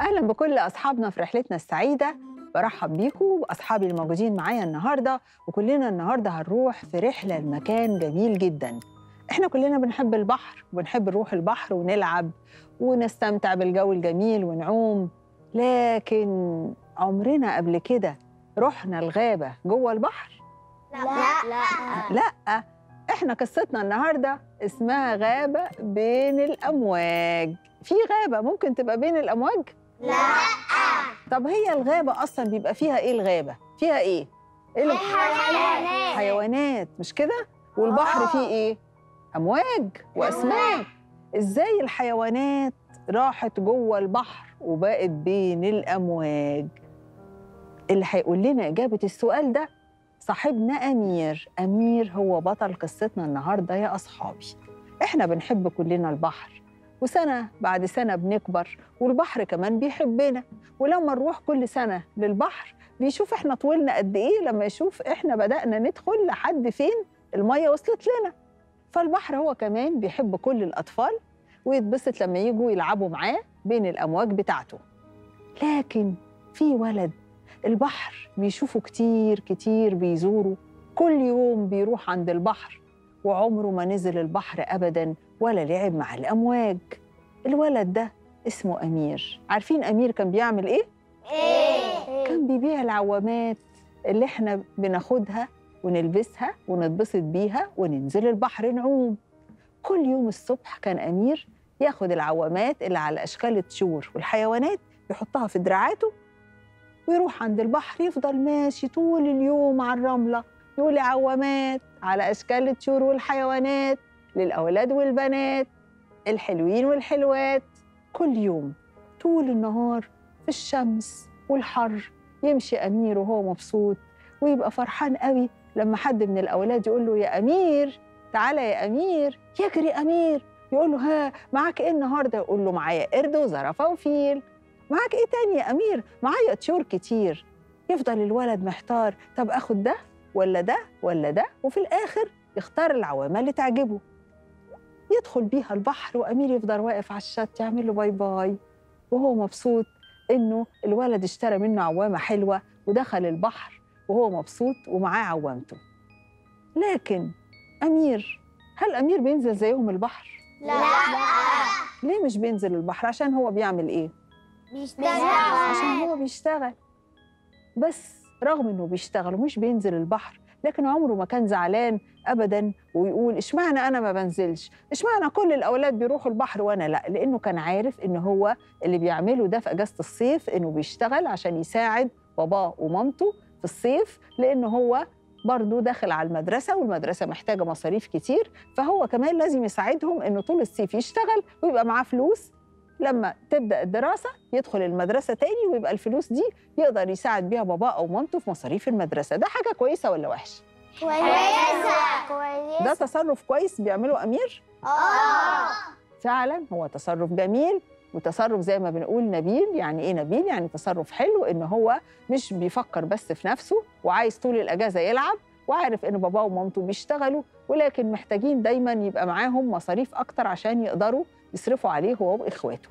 أهلا بكل أصحابنا في رحلتنا السعيدة. برحب بيكم وأصحابي الموجودين معايا النهارده وكلنا النهارده هنروح في رحلة لمكان جميل جدا. إحنا كلنا بنحب البحر وبنحب نروح البحر ونلعب ونستمتع بالجو الجميل ونعوم. لكن عمرنا قبل كده رحنا الغابة جوه البحر؟ لا. لا. لا. إحنا قصتنا النهارده اسمها غابة بين الأمواج. في غابة ممكن تبقى بين الأمواج؟ لا. طب هي الغابة أصلا بيبقى فيها إيه الغابة؟ فيها إيه؟ إيه حيوانات. حيوانات مش كده؟ والبحر آه. فيه إيه؟ أمواج وأسماك. إزاي الحيوانات راحت جوه البحر وبقت بين الأمواج؟ اللي هيقول لنا إجابة السؤال ده. صاحبنا أمير. أمير هو بطل قصتنا النهارده يا أصحابي. إحنا بنحب كلنا البحر. وسنة بعد سنة بنكبر والبحر كمان بيحبنا. ولما نروح كل سنة للبحر بيشوف إحنا طولنا قد إيه لما يشوف إحنا بدأنا ندخل لحد فين المية وصلت لنا. فالبحر هو كمان بيحب كل الأطفال ويتبسط لما يجوا يلعبوا معاه بين الأمواج بتاعته. لكن في ولد البحر بيشوفه كتير كتير بيزوره. كل يوم بيروح عند البحر وعمره ما نزل البحر ابدا ولا لعب مع الأمواج. الولد ده اسمه أمير. عارفين أمير كان بيعمل إيه؟ إيه. كان بيبيع العوامات اللي إحنا بناخدها ونلبسها ونتبسط بيها وننزل البحر نعوم. كل يوم الصبح كان أمير ياخد العوامات اللي على أشكال الطيور والحيوانات يحطها في دراعاته ويروح عند البحر يفضل ماشي طول اليوم على الرملة. يقول عوامات على أشكال الطيور والحيوانات للأولاد والبنات الحلوين والحلوات. كل يوم طول النهار في الشمس والحر يمشي أمير وهو مبسوط ويبقى فرحان قوي لما حد من الأولاد يقول له يا أمير تعالى يا أمير يجري أمير. يقول له ها معاك إيه النهاردة؟ يقول له معايا قرد وزرافة وفيل. معاك إيه تاني يا أمير؟ معايا طيور كتير. يفضل الولد محتار طب أخد ده؟ ولا ده ولا ده وفي الآخر يختار العوامة اللي تعجبه يدخل بيها البحر وأمير يفضل واقف على الشط يعمل له باي باي وهو مبسوط إنه الولد اشترى منه عوامة حلوة ودخل البحر وهو مبسوط ومعاه عوامته لكن أمير هل أمير بينزل زيهم البحر؟ لا ليه مش بينزل البحر؟ عشان هو بيعمل إيه؟ عشان هو بيشتغل بس رغم إنه بيشتغل ومش بينزل البحر لكن عمره ما كان زعلان أبدا ويقول إشمعنى أنا ما بنزلش؟ إشمعنى كل الأولاد بيروحوا البحر وأنا لأ؟ لأنه كان عارف إن هو اللي بيعمله ده في أجازة الصيف إنه بيشتغل عشان يساعد باباه ومامته في الصيف لأنه هو برضه داخل على المدرسة والمدرسة محتاجة مصاريف كتير فهو كمان لازم يساعدهم إنه طول الصيف يشتغل ويبقى معاه فلوس لما تبدأ الدراسة يدخل المدرسة تاني ويبقى الفلوس دي يقدر يساعد بيها باباه أو مامته في مصاريف المدرسة. ده حاجة كويسة ولا وحشة؟ كويسة كويسة. ده تصرف كويس بيعمله أمير؟ آه. فعلا هو تصرف جميل وتصرف زي ما بنقول نبيل. يعني إيه نبيل؟ يعني تصرف حلو إن هو مش بيفكر بس في نفسه وعايز طول الأجازة يلعب وعارف إن باباه ومامته بيشتغلوا ولكن محتاجين دايما يبقى معاهم مصاريف أكتر عشان يقدروا يصرفوا عليه هو وإخواته.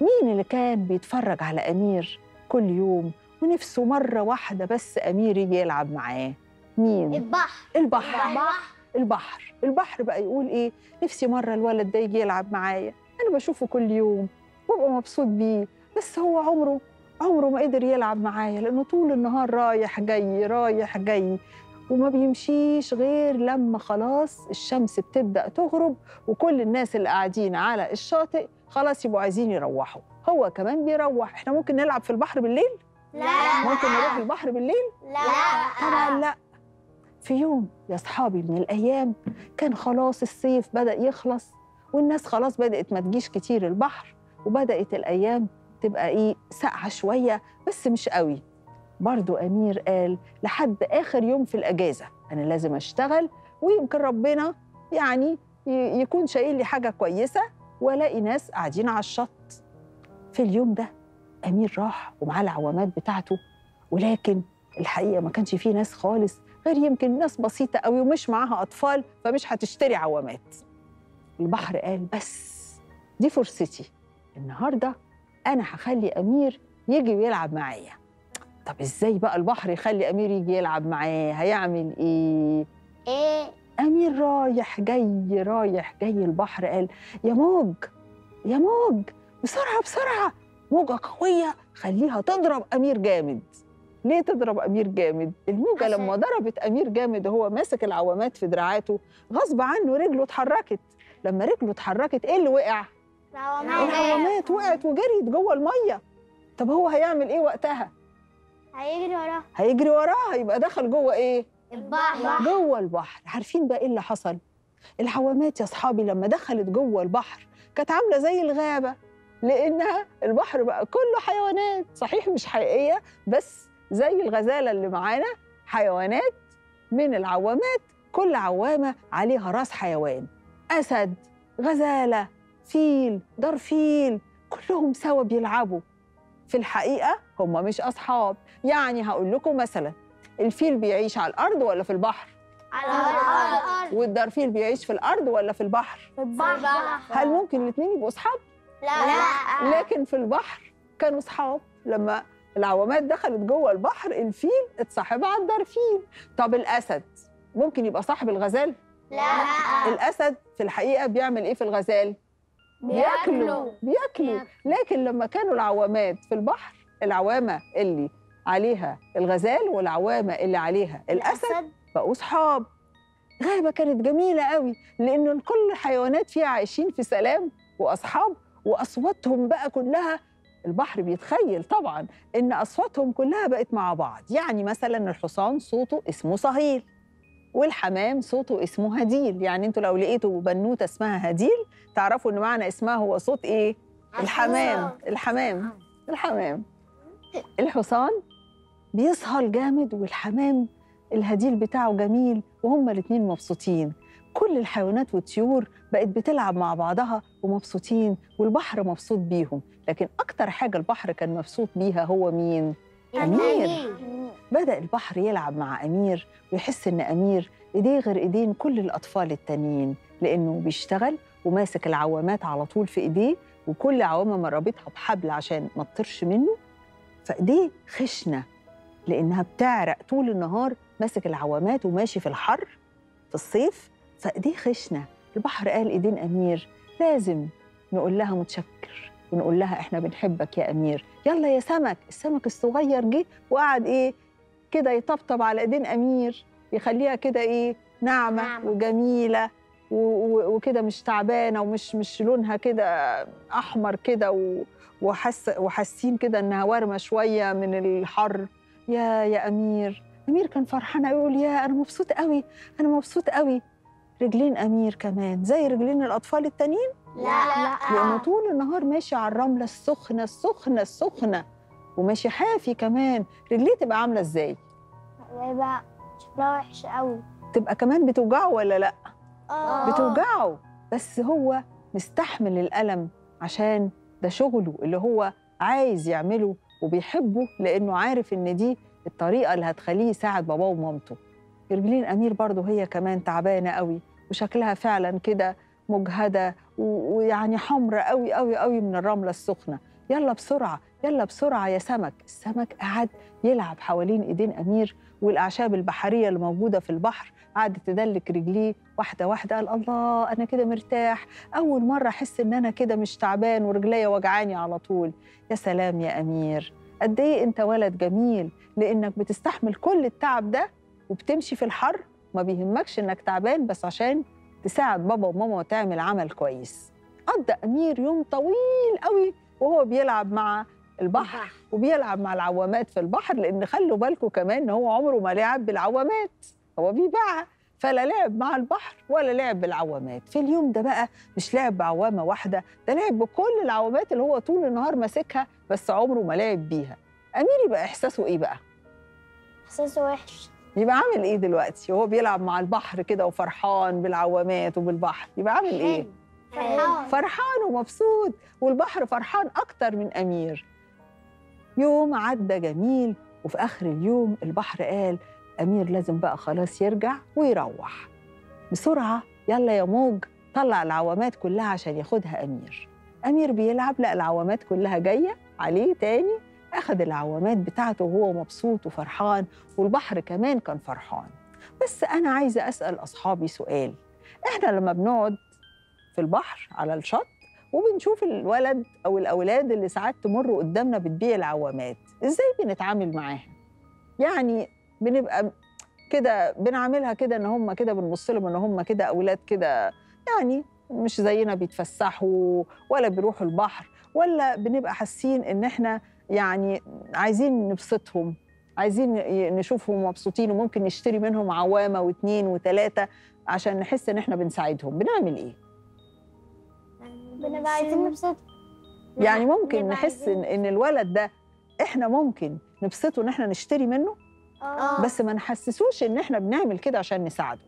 مين اللي كان بيتفرج على أمير كل يوم ونفسه مرة واحدة بس أمير يجي يلعب معاه؟ مين؟ البحر. البحر. البحر. البحر. البحر بقى يقول إيه؟ نفسي مرة الولد ده يجي يلعب معايا. أنا بشوفه كل يوم وأبقى مبسوط بيه. بس هو عمره عمره ما قدر يلعب معايا لأنه طول النهار رايح جاي رايح جاي. وما بيمشيش غير لما خلاص الشمس بتبدأ تغرب وكل الناس اللي قاعدين على الشاطئ خلاص يبقوا عايزين يروحوا. هو كمان بيروح. إحنا ممكن نلعب في البحر بالليل؟ لا. ممكن نروح البحر بالليل؟ لا. طبعا لا. في يوم يا أصحابي من الأيام كان خلاص الصيف بدأ يخلص والناس خلاص بدأت ما تجيش كتير البحر وبدأت الأيام تبقى إيه ساقعة شوية بس مش قوي. برضو أمير قال لحد آخر يوم في الأجازة أنا لازم أشتغل ويمكن ربنا يعني يكون شايل لي حاجة كويسة وألاقي ناس قاعدين على الشط. في اليوم ده أمير راح ومعاه العوامات بتاعته ولكن الحقيقة ما كانش فيه ناس خالص غير يمكن ناس بسيطة قوي ومش معاها أطفال فمش هتشتري عوامات. البحر قال بس دي فرصتي. النهارده أنا هخلي أمير يجي ويلعب معايا. طب إزاي بقى البحر يخلي أمير يجي يلعب معاه؟ هيعمل إيه؟ إيه؟ أمير رايح جاي رايح جاي البحر قال يا موج يا موج بسرعة بسرعة موجة قوية خليها تضرب أمير جامد. ليه تضرب أمير جامد؟ الموجة عشان- لما ضربت أمير جامد وهو ماسك العوامات في دراعاته غصب عنه رجله اتحركت. لما رجله اتحركت إيه اللي وقع؟ العوامات. وقعت وجريت جوه المية. طب هو هيعمل إيه وقتها؟ هيجري وراه. هيجري وراها يبقى دخل جوه إيه؟ البحر. جوه البحر. عارفين بقى إيه اللي حصل؟ العوامات يا أصحابي لما دخلت جوه البحر كانت عاملة زي الغابة لأنها البحر بقى كله حيوانات. صحيح مش حقيقية بس زي الغزالة اللي معانا حيوانات من العوامات. كل عوامة عليها راس حيوان. أسد غزالة فيل درفيل كلهم سوا بيلعبوا. في الحقيقة هم مش أصحاب. يعني هقول لكم مثلا الفيل بيعيش على الأرض ولا في البحر؟ على الأرض. والدرفيل بيعيش في الأرض ولا في البحر؟ في البحر. هل ممكن الاثنين يبقوا أصحاب؟ لا. لكن في البحر كانوا أصحاب. لما العوامات دخلت جوه البحر الفيل اتصاحب على الدرفيل. طب الأسد ممكن يبقى صاحب الغزال؟ لا. الأسد في الحقيقة بيعمل إيه في الغزال؟ بياكلوا بياكلوا لكن لما كانوا العوامات في البحر العوامة اللي عليها الغزال والعوامة اللي عليها الأسد. بقوا صحاب غابة كانت جميلة قوي لأن كل الحيوانات فيها عايشين في سلام وأصحاب وأصواتهم بقى كلها البحر بيتخيل طبعا إن أصواتهم كلها بقت مع بعض. يعني مثلا الحصان صوته اسمه صهيل والحمام صوته اسمه هديل. يعني أنتوا لو لقيتوا بنوتة اسمها هديل تعرفوا إن معنى اسمها هو صوت إيه؟ الحمام. الحمام. الحمام. الحصان بيسهل جامد والحمام الهديل بتاعه جميل وهما الاتنين مبسوطين. كل الحيوانات والطيور بقت بتلعب مع بعضها ومبسوطين والبحر مبسوط بيهم لكن أكتر حاجة البحر كان مبسوط بيها هو مين؟ أمير. بدأ البحر يلعب مع أمير ويحس إن أمير إيديه غير إيدين كل الأطفال التانيين لأنه بيشتغل وماسك العوامات على طول في إيديه وكل عوامة مربطها بحبل عشان ما تطرش منه. فإيديه خشنة لأنها بتعرق طول النهار ماسك العوامات وماشي في الحر في الصيف فإيديه خشنة البحر قال إيدين أمير لازم نقول لها متشكر ونقول لها إحنا بنحبك يا أمير يلا يا سمك السمك الصغير جه وقعد إيه كده يطبطب على إيدين أمير يخليها كده إيه ناعمة ناعمة. وجميلة و- و- وكده مش تعبانة ومش مش لونها كده أحمر كده و- وحس وحاسين كده إنها وارمة شوية من الحر. يا يا أمير. أمير كان فرحان قوي يقول يا أنا مبسوط قوي أنا مبسوط قوي رجلين أمير كمان. زي رجلين الأطفال التانيين؟ لا لأنه طول النهار ماشي على الرملة السخنة السخنة السخنة. وماشي حافي كمان. رجليه تبقى عاملة إزاي؟ يبقى شكلها وحش قوي تبقى كمان بتوجعه ولا لأ؟ آه. بتوجعه. بس هو مستحمل الألم عشان ده شغله اللي هو عايز يعمله وبيحبه لأنه عارف إن دي الطريقة اللي هتخليه يساعد باباه ومامته. رجلين أمير برضه هي كمان تعبانة قوي وشكلها فعلا كده مجهدة و- ويعني حمرة قوي قوي قوي من الرملة السخنة. يلا بسرعة يلا بسرعة يا سمك. السمك قعد يلعب حوالين إيدين أمير والأعشاب البحرية اللي موجودة في البحر قعدت تدلك رجليه واحدة واحدة. قال الله أنا كده مرتاح. أول مرة أحس إن أنا كده مش تعبان ورجليا وجعاني على طول. يا سلام يا أمير. قد إيه أنت ولد جميل. لأنك بتستحمل كل التعب ده وبتمشي في الحر ما بيهمكش إنك تعبان بس عشان تساعد بابا وماما وتعمل عمل كويس. قضى أمير يوم طويل قوي وهو بيلعب مع البحر وبيلعب مع العوامات في البحر لأن خلوا بالكم كمان إن هو عمره ما لعب بالعوامات هو بيبيعها فلا لعب مع البحر ولا لعب بالعوامات في اليوم ده بقى مش لعب بعوامة واحدة ده لعب بكل العوامات اللي هو طول النهار ماسكها بس عمره ما لعب بيها أمير يبقى إحساسه إيه بقى؟ إحساسه وحش يبقى عامل إيه دلوقتي؟ وهو بيلعب مع البحر كده وفرحان بالعوامات وبالبحر يبقى عامل إيه؟ فرحان. ومبسوط والبحر فرحان أكتر من أمير. يوم عدى جميل وفي آخر اليوم البحر قال أمير لازم بقى خلاص يرجع ويروح. بسرعة يلا يا موج طلع العوامات كلها عشان ياخدها أمير. أمير بيلعب لقى العوامات كلها جاية عليه تاني أخذ العوامات بتاعته وهو مبسوط وفرحان والبحر كمان كان فرحان. بس أنا عايزة أسأل أصحابي سؤال. إحنا لما بنقعد في البحر على الشط وبنشوف الولد أو الأولاد اللي ساعات تمر قدامنا بتبيع العوامات. إزاي بنتعامل معاها يعني بنبقى كده بنعاملها كده إن هم كده بنبص لهم إن هم كده أولاد كده يعني مش زينا بيتفسحوا ولا بيروحوا البحر ولا بنبقى حاسين إن إحنا يعني عايزين نبسطهم عايزين نشوفهم مبسوطين وممكن نشتري منهم عوامة واثنين وثلاثه عشان نحس إن إحنا بنساعدهم. بنعمل إيه؟ بنبقى عايزين نبسط يعني ممكن نحس ان إن الولد ده إحنا ممكن نبسطه إن إحنا نشتري منه آه. بس ما نحسسوش إن إحنا بنعمل كده عشان نساعده.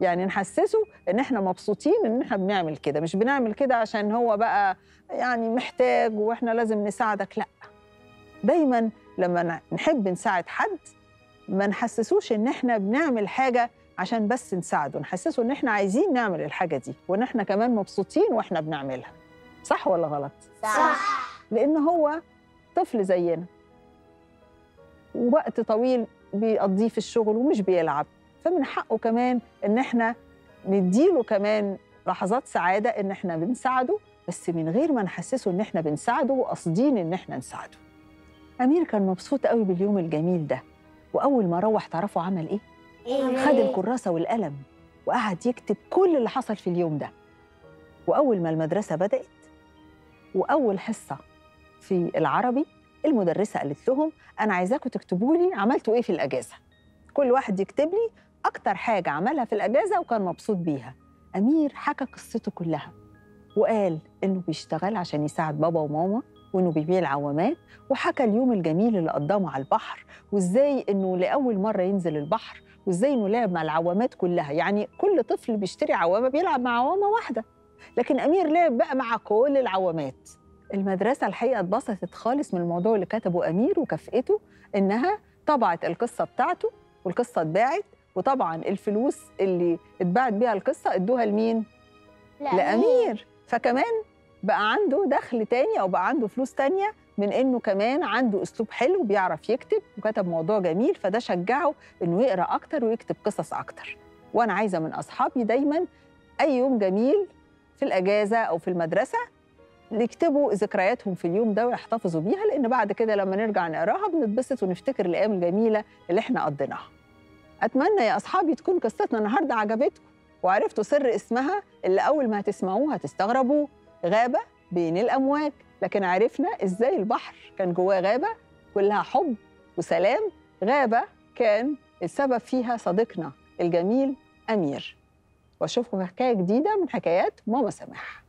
يعني نحسسه إن إحنا مبسوطين إن إحنا بنعمل كده مش بنعمل كده عشان هو بقى يعني محتاج وإحنا لازم نساعدك لأ. دايما لما نحب نساعد حد ما نحسسوش إن إحنا بنعمل حاجة عشان بس نساعده نحسسه إن إحنا عايزين نعمل الحاجة دي وإن إحنا كمان مبسوطين وإحنا بنعملها. صح ولا غلط؟ صح. لأن هو طفل زينا. ووقت طويل بيقضيه في الشغل ومش بيلعب. فمن حقه كمان إن إحنا نديله كمان لحظات سعادة إن إحنا بنساعده بس من غير ما نحسسه إن إحنا بنساعده وقاصدين إن إحنا نساعده. أمير كان مبسوط قوي باليوم الجميل ده. وأول ما روح تعرفوا عمل إيه؟ خد الكراسة والقلم وقعد يكتب كل اللي حصل في اليوم ده. وأول ما المدرسة بدأت وأول حصة في العربي المدرسة قالت لهم أنا عايزاكم تكتبوا لي عملتوا إيه في الأجازة. كل واحد يكتب لي أكتر حاجة عملها في الأجازة وكان مبسوط بيها. أمير حكى قصته كلها وقال إنه بيشتغل عشان يساعد بابا وماما وإنه بيبيع العوامات وحكى اليوم الجميل اللي قضاه على البحر وإزاي إنه لأول مرة ينزل البحر وإزاي انه لعب مع العوامات كلها؟ يعني كل طفل بيشتري عوامة بيلعب مع عوامة واحدة. لكن أمير لعب بقى مع كل العوامات. المدرسة الحقيقة اتبسطت خالص من الموضوع اللي كتبه أمير وكافئته إنها طبعت القصة بتاعته والقصة اتباعت وطبعا الفلوس اللي اتباعت بيها القصة ادوها لمين؟ لأمير. فكمان بقى عنده دخل تاني أو بقى عنده فلوس تانية من إنه كمان عنده أسلوب حلو بيعرف يكتب وكتب موضوع جميل فده شجعه إنه يقرأ أكتر ويكتب قصص أكتر. وأنا عايزة من أصحابي دايما أي يوم جميل في الأجازة أو في المدرسة يكتبوا ذكرياتهم في اليوم ده ويحتفظوا بيها لأن بعد كده لما نرجع نقراها بنتبسط ونفتكر الأيام الجميلة اللي إحنا قضيناها. أتمنى يا أصحابي تكون قصتنا النهارده عجبتكم وعرفتوا سر اسمها اللي أول ما هتسمعوه هتستغربوه غابة بين الأمواج. لكن عرفنا إزاي البحر كان جواه غابة كلها حب وسلام. غابة كان السبب فيها صديقنا الجميل أمير. وأشوفكم في حكاية جديدة من حكايات ماما سماح